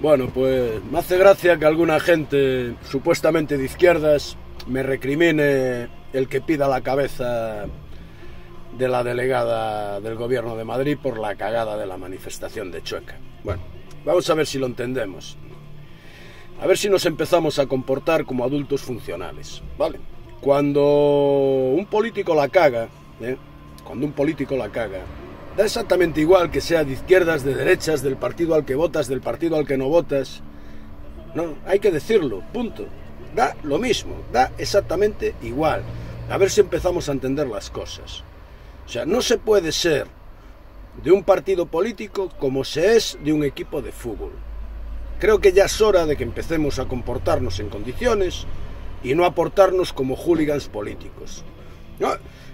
Bueno, pues me hace gracia que alguna gente supuestamente de izquierdas me recrimine el que pida la cabeza de la delegada del gobierno de Madrid por la cagada de la manifestación de Chueca. Bueno, vamos a ver si lo entendemos. A ver si nos empezamos a comportar como adultos funcionales, ¿vale? Cuando un político la caga, ¿eh? cuando un político la caga, Da exactamente igual que sea de izquierdas, de derechas, del partido al que votas, del partido al que no votas. No, hay que decirlo, punto. Da lo mismo, da exactamente igual. A ver si empezamos a entender las cosas. O sea, no se puede ser de un partido político como se es de un equipo de fútbol. Creo que ya es hora de que empecemos a comportarnos en condiciones y no aportarnos como hooligans políticos. No,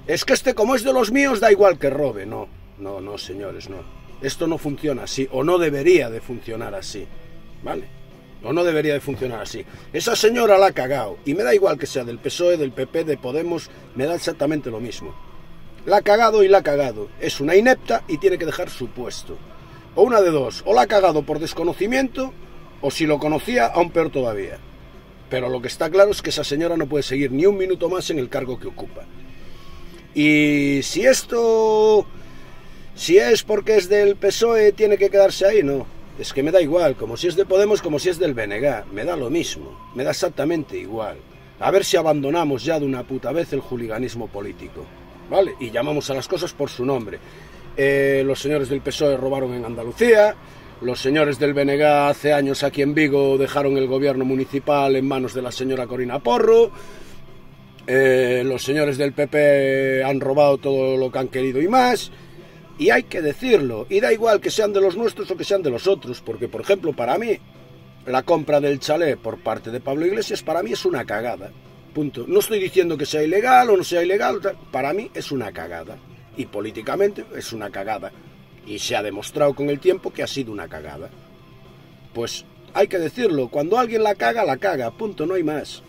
es que este como es de los míos da igual que robe, no. No, no, señores, no. Esto no funciona así, o no debería de funcionar así, ¿vale? O no debería de funcionar así. Esa señora la ha cagado, y me da igual que sea del PSOE, del PP, de Podemos, me da exactamente lo mismo. La ha cagado y la ha cagado. Es una inepta y tiene que dejar su puesto. O una de dos, o la ha cagado por desconocimiento, o si lo conocía, aún peor todavía. Pero lo que está claro es que esa señora no puede seguir ni un minuto más en el cargo que ocupa. Y si esto si es porque es del PSOE, tiene que quedarse ahí, no. Es que me da igual, como si es de Podemos, como si es del BNG. Me da lo mismo, me da exactamente igual. A ver si abandonamos ya de una puta vez el juliganismo político. ¿Vale? Y llamamos a las cosas por su nombre. Eh, los señores del PSOE robaron en Andalucía, los señores del BNG hace años aquí en Vigo dejaron el gobierno municipal en manos de la señora Corina Porro, eh, los señores del PP han robado todo lo que han querido y más, y hay que decirlo, y da igual que sean de los nuestros o que sean de los otros, porque por ejemplo para mí la compra del chalet por parte de Pablo Iglesias para mí es una cagada. Punto. No estoy diciendo que sea ilegal o no sea ilegal, para mí es una cagada. Y políticamente es una cagada. Y se ha demostrado con el tiempo que ha sido una cagada. Pues hay que decirlo, cuando alguien la caga, la caga, punto, no hay más.